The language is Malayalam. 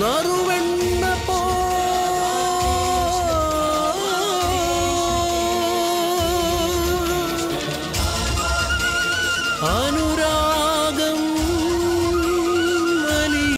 നറുവെണ്ണ പോ. അനു